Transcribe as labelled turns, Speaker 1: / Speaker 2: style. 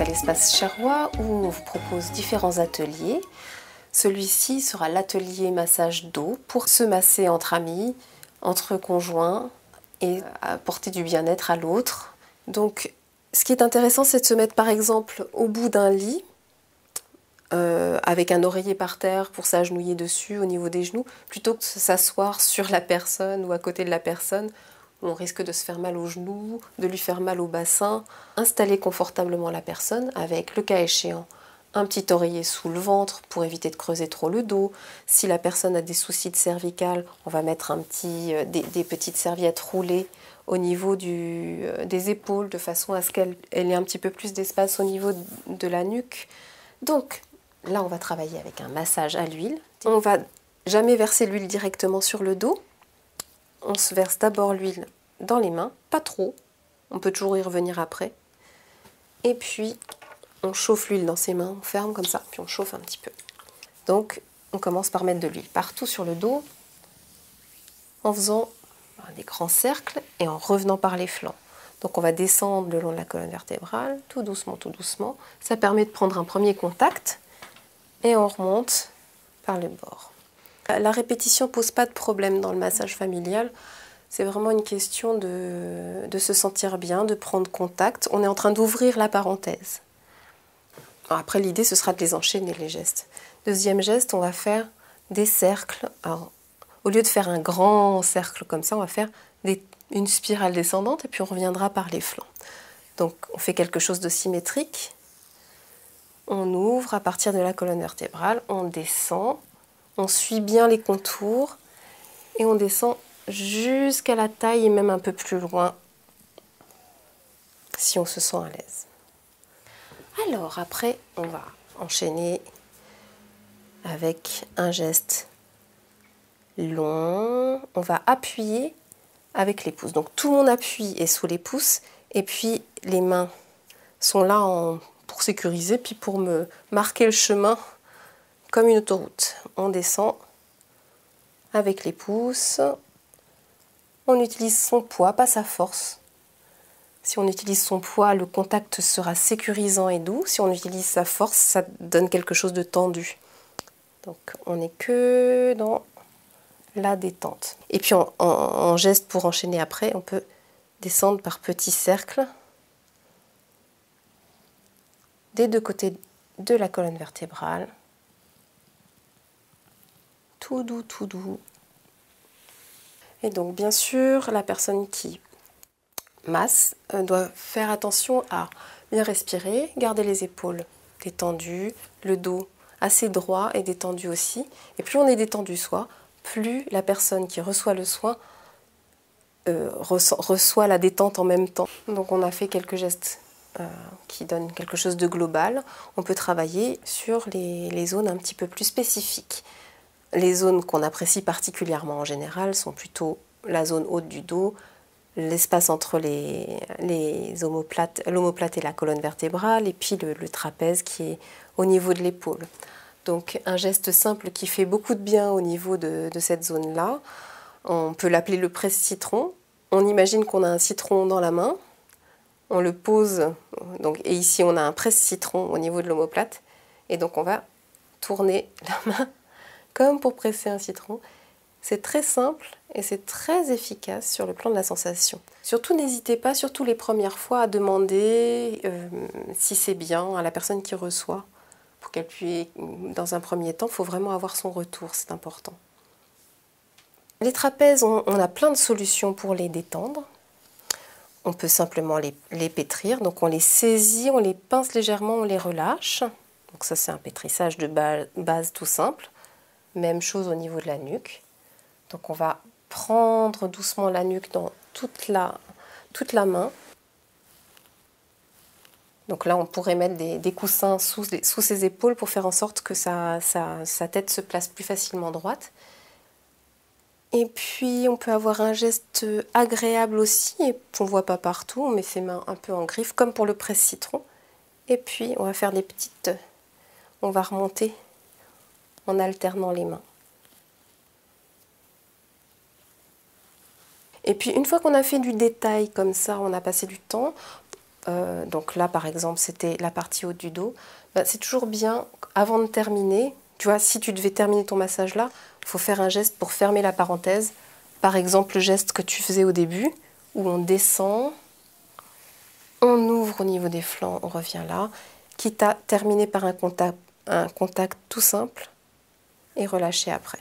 Speaker 1: à l'espace Charrois où on vous propose différents ateliers. Celui-ci sera l'atelier massage d'eau pour se masser entre amis, entre conjoints et apporter du bien-être à l'autre. Donc ce qui est intéressant c'est de se mettre par exemple au bout d'un lit euh, avec un oreiller par terre pour s'agenouiller dessus au niveau des genoux, plutôt que de s'asseoir sur la personne ou à côté de la personne on risque de se faire mal aux genoux, de lui faire mal au bassin. Installer confortablement la personne avec, le cas échéant, un petit oreiller sous le ventre pour éviter de creuser trop le dos. Si la personne a des soucis de cervicale, on va mettre euh, des, petites serviettes roulées au niveau euh, des épaules de façon à ce qu'elle ait un petit peu plus d'espace au niveau de la nuque. Donc là, on va travailler avec un massage à l'huile. On va jamais verser l'huile directement sur le dos on se verse d'abord l'huile dans les mains, pas trop, on peut toujours y revenir après. Et puis on chauffe l'huile dans ses mains, on ferme comme ça, puis on chauffe un petit peu. Donc on commence par mettre de l'huile partout sur le dos en faisant des grands cercles et en revenant par les flancs. Donc on va descendre le long de la colonne vertébrale, tout doucement, tout doucement. Ça permet de prendre un premier contact et on remonte par le bord. La répétition pose pas de problème dans le massage familial. C'est vraiment une question de, se sentir bien, de prendre contact. On est en train d'ouvrir la parenthèse. Après, l'idée, ce sera de les enchaîner, les gestes. Deuxième geste, on va faire des cercles. au lieu de faire un grand cercle comme ça, on va faire une spirale descendante et puis on reviendra par les flancs. Donc, on fait quelque chose de symétrique. On ouvre à partir de la colonne vertébrale, on descend, on suit bien les contours et on descend jusqu'à la taille et même un peu plus loin si on se sent à l'aise. Alors après, on va enchaîner avec un geste long. On va appuyer avec les pouces. Donc tout mon appui est sous les pouces et puis les mains sont là pour sécuriser puis pour me marquer le chemin comme une autoroute. On descend avec les pouces. On utilise son poids, pas sa force. Si on utilise son poids, le contact sera sécurisant et doux. Si on utilise sa force, ça donne quelque chose de tendu. Donc on n'est que dans la détente. Et puis en, geste pour enchaîner après, on peut descendre par petits cercles des deux côtés de la colonne vertébrale tout doux, tout doux. Et donc bien sûr, la personne qui masse euh, doit faire attention à bien respirer, garder les épaules détendues, le dos assez droit et détendu aussi. Et plus on est détendu soi, plus la personne qui reçoit le soin euh, reçoit la détente en même temps. Donc on a fait quelques gestes euh, qui donnent quelque chose de global. On peut travailler sur les zones un petit peu plus spécifiques. Les zones qu'on apprécie particulièrement en général sont plutôt la zone haute du dos, l'espace entre les, l'omoplate et la colonne vertébrale, et puis le, trapèze qui est au niveau de l'épaule. Donc un geste simple qui fait beaucoup de bien au niveau de, cette zone-là. On peut l'appeler le presse-citron. On imagine qu'on a un citron dans la main, on le pose, et ici on a un presse-citron au niveau de l'omoplate, et donc on va tourner la main comme pour presser un citron. C'est très simple et c'est très efficace sur le plan de la sensation. Surtout n'hésitez pas, surtout les premières fois, à demander euh, si c'est bien à la personne qui reçoit. Pour qu'elle puisse, dans un premier temps, il faut vraiment avoir son retour, c'est important. Les trapèzes, on, a plein de solutions pour les détendre. On peut simplement les, les, pétrir, donc on les saisit, on les pince légèrement, on les relâche. Donc ça c'est un pétrissage de base tout simple. Même chose au niveau de la nuque. Donc on va prendre doucement la nuque dans toute la, main. Donc là, on pourrait mettre des, coussins sous, ses épaules pour faire en sorte que sa, tête se place plus facilement droite. Et puis, on peut avoir un geste agréable aussi, et on ne voit pas partout, on met ses mains un peu en griffe, comme pour le presse-citron. Et puis, on va faire des petites... On va remonter en alternant les mains. Et puis une fois qu'on a fait du détail comme ça, on a passé du temps, euh, donc là par exemple c'était la partie haute du dos, bah, c'est toujours bien avant de terminer, tu vois, si tu devais terminer ton massage là, il faut faire un geste pour fermer la parenthèse. Par exemple le geste que tu faisais au début, où on descend, on ouvre au niveau des flancs, on revient là, quitte à terminer par un contact, un contact tout simple et relâcher après.